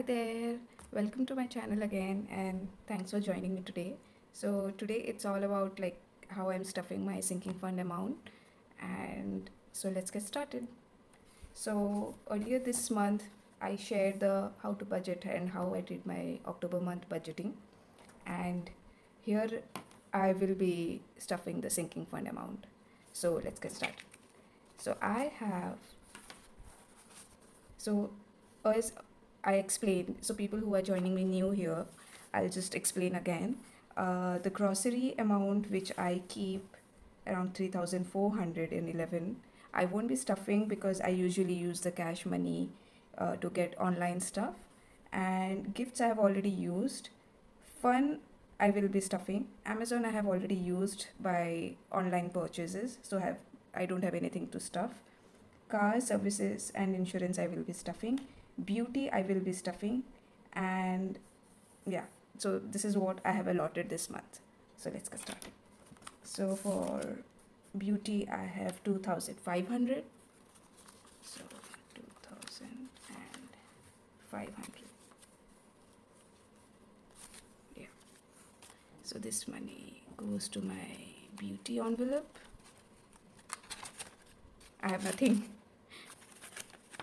Hi there, welcome to my channel again, and thanks for joining me today. So, today it's all about like how I'm stuffing my sinking fund amount, and so let's get started. So, earlier this month, I shared the how to budget and how I did my October month budgeting, and here I will be stuffing the sinking fund amount. So, let's get started. So, I have so as I explained, so people who are joining me new here, I'll just explain again. Uh, the grocery amount which I keep around 3411 I won't be stuffing because I usually use the cash money uh, to get online stuff. And gifts I have already used. Fun I will be stuffing. Amazon I have already used by online purchases so have I don't have anything to stuff. Car services and insurance I will be stuffing beauty I will be stuffing. And yeah so this is what I have allotted this month. So let's get started. So for beauty I have 2500 so 2500 yeah. So this money goes to my beauty envelope. I have nothing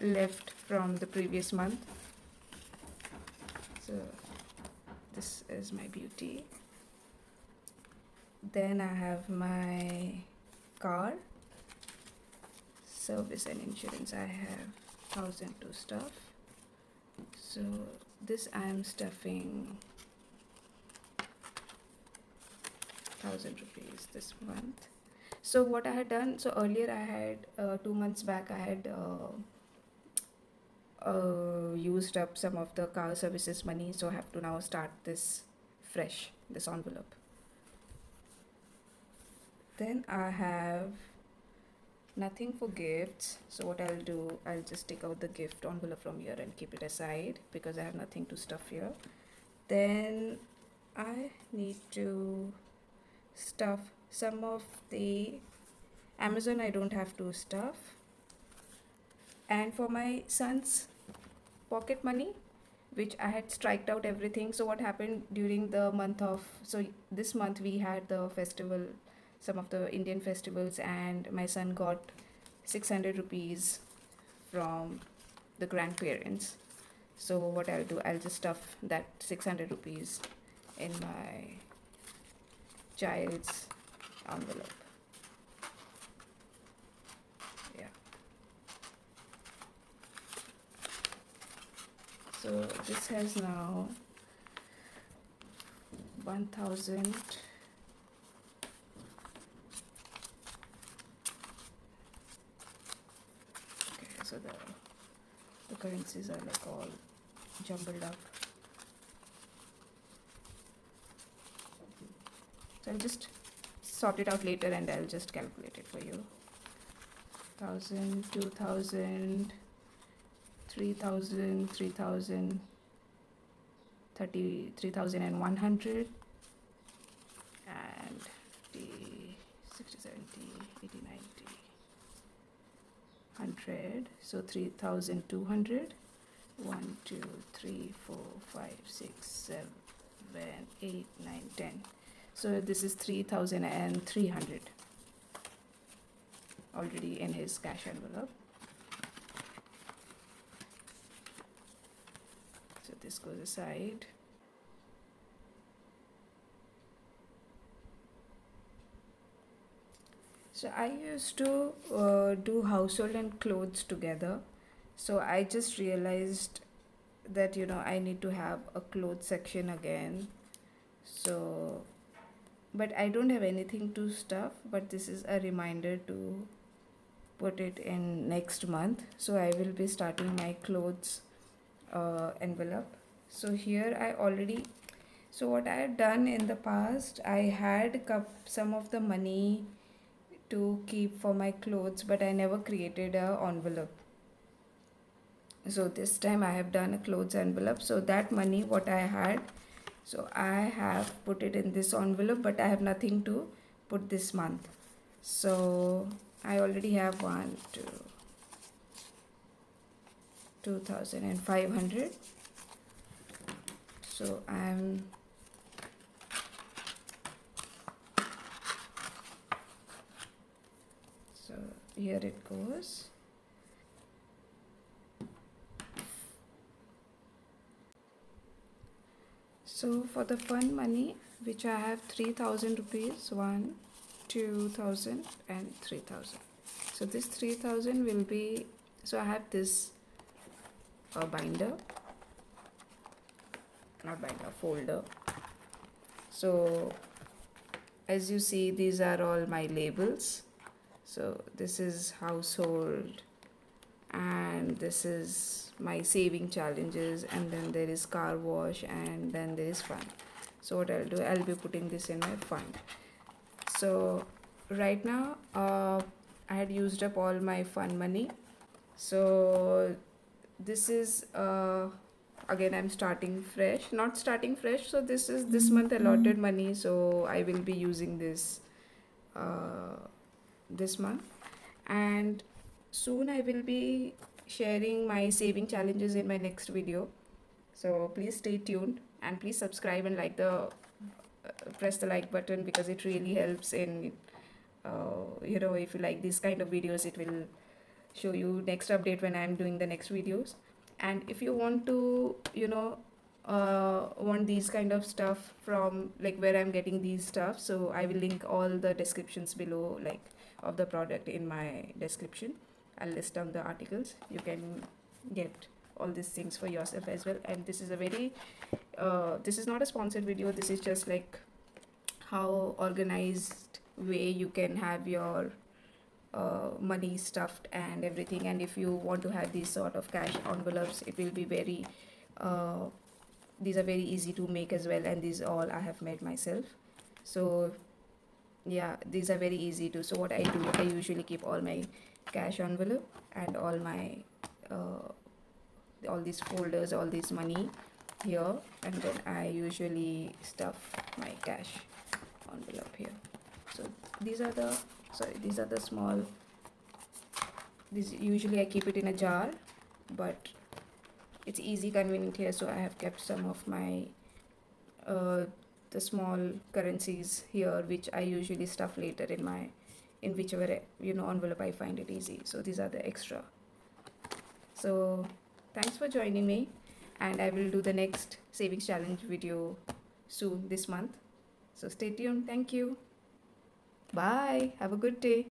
left from the previous month. So this is my beauty. Then I have my car service and insurance. I have thousand to stuff. So this I am stuffing thousand rupees this month. So what I had done so earlier I had uh, two months back I had uh, uh, used up some of the car services money so I have to now start this fresh this envelope. Then I have nothing for gifts. So what I'll do I'll just take out the gift envelope from here and keep it aside because I have nothing to stuff here. Then I need to stuff some of the Amazon I don't have to stuff. And for my son's pocket money which I had striked out everything. So what happened during the month of so this month we had the festival some of the Indian festivals and my son got 600 rupees from the grandparents. So what I'll do I'll just stuff that 600 rupees in my child's envelope so this has now 1000 okay so the the currencies are like all jumbled up. So I'll just sort it out later and I'll just calculate it for you. Thousand two thousand 3000 3000 30 3100 and 50 60 70 80 90 100 so 3200 1 2 3 4 5 6 7 8 9 10 so this is 3300 already in his cash envelope this goes aside so I used to uh, do household and clothes together. So I just realized that you know I need to have a clothes section again. So but I don't have anything to stuff but this is a reminder to put it in next month. So I will be starting my clothes uh, envelope so here I already so what I had done in the past I had some of the money to keep for my clothes but I never created a envelope. So this time I have done a clothes envelope. So that money what I had so I have put it in this envelope but I have nothing to put this month. So I already have one two 2500 so I'm so here it goes. So for the fund money which I have 3000 rupees 1 2000 and 3000 so this 3000 will be so I have this uh, binder not binder folder. So as you see these are all my labels. So this is household and this is my saving challenges and then there is car wash and then there is fun. So what I'll do I'll be putting this in my fund. So right now uh, I had used up all my fund money. So this is uh, again I'm starting fresh. Not starting fresh so this is this month allotted money so I will be using this uh, this month. And soon I will be sharing my saving challenges in my next video. So please stay tuned and please subscribe and like the uh, press the like button because it really helps in uh, you know if you like these kind of videos it will show you next update when i'm doing the next videos and if you want to you know uh, want these kind of stuff from like where i'm getting these stuff so i will link all the descriptions below like of the product in my description. I'll list down the articles. You can get all these things for yourself as well. And this is a very uh, this is not a sponsored video. This is just like how organized way you can have your uh, money stuffed and everything. And if you want to have these sort of cash envelopes it will be very uh, these are very easy to make as well. And these all I have made myself. So yeah these are very easy to so what I do I usually keep all my cash envelope and all my uh, all these folders all this money here. And then I usually stuff my cash envelope here. So these are the sorry these are the small this usually I keep it in a jar but it's easy convenient here so I have kept some of my uh, the small currencies here which I usually stuff later in my in whichever you know envelope I find it easy. So these are the extra. So thanks for joining me and I will do the next savings challenge video soon this month. So stay tuned. Thank you bye. Have a good day